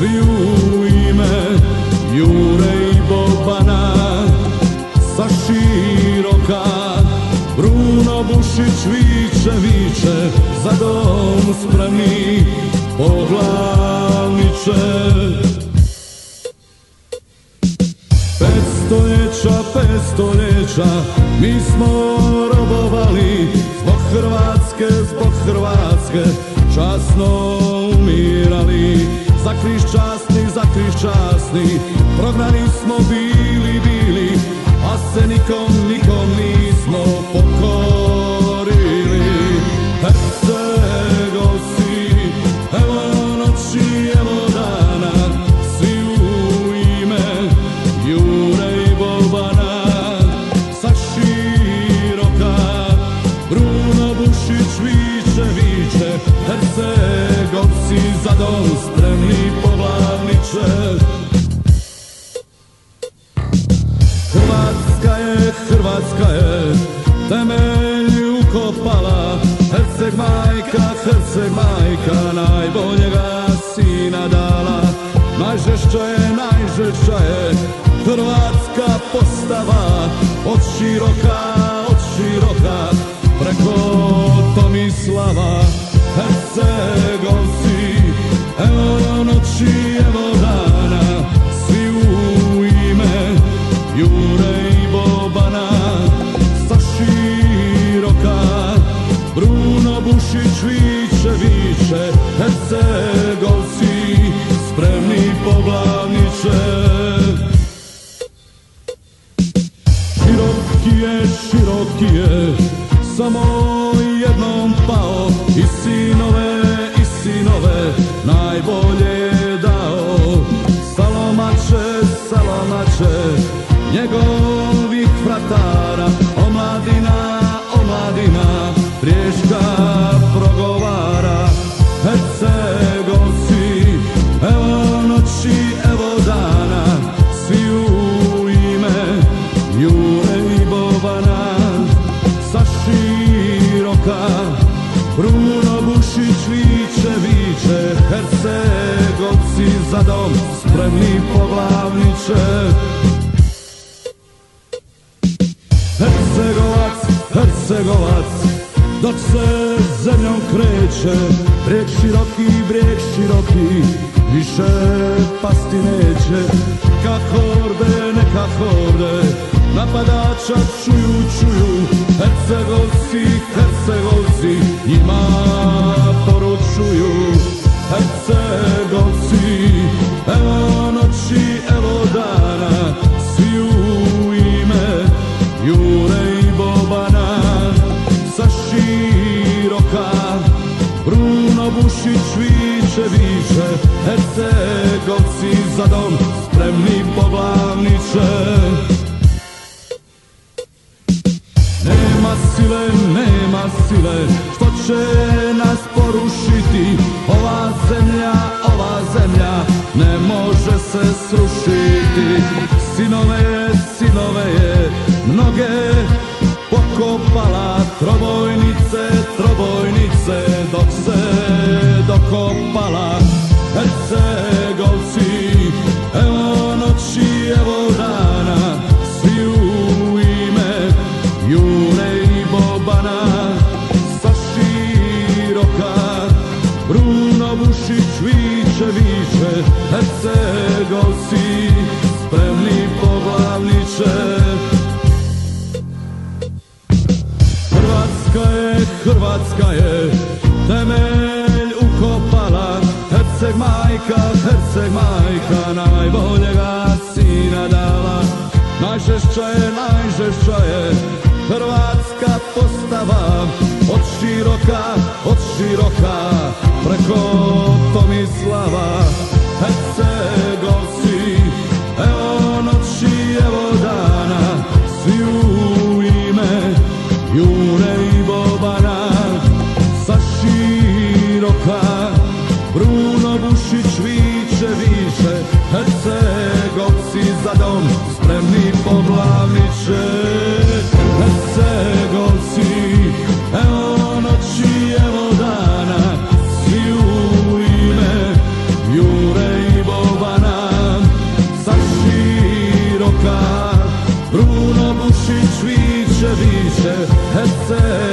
svi u ime Jure i Bobana sa široka Bruno Bušić viče, viče za dom spremni poglavniče. Pestoljeća, pestoljeća mi smo robovali zbog Hrvatske, zbog Hrvatske časno za križ časni, za križ časni. Prognani smo bili, bili A se nikom, Herceg majka, Herceg majka najboljega sina dala. Najžešća je, najžešća je Hrvatska postava. Od široka, od široka Preko Tomislava Hercegovci Evo noći, dom Spremni poglavniče Hercegovac, Hercegovac Dok se zemljom kreće Brijeg široki, brijeg široki Više pasti neće Ka horde, neka horde Napadača čuju, čuju Hercegovci, Hercegovci Njima Jure i Bobana Sa široka. Bruno Bušić viče, viče Hercegovci za dom Spremni poglavniče Nema sile, nema sile Što će nas porušiti? Ova zemlja, ova zemlja Ne može se srušiti. Sinove Jure i Bobana Sa široka Bruno Bušić viče, viče Hercegovci Spremni poglavniče. Hrvatska je, Hrvatska je Temelj ukopala Herceg majka, Herceg majka Najboljega sina dala Najžešća je, od široka preko Tomislava Hercegovci Evo noći, evo dana, svi u ime Jure i Bobana. pisze, hece.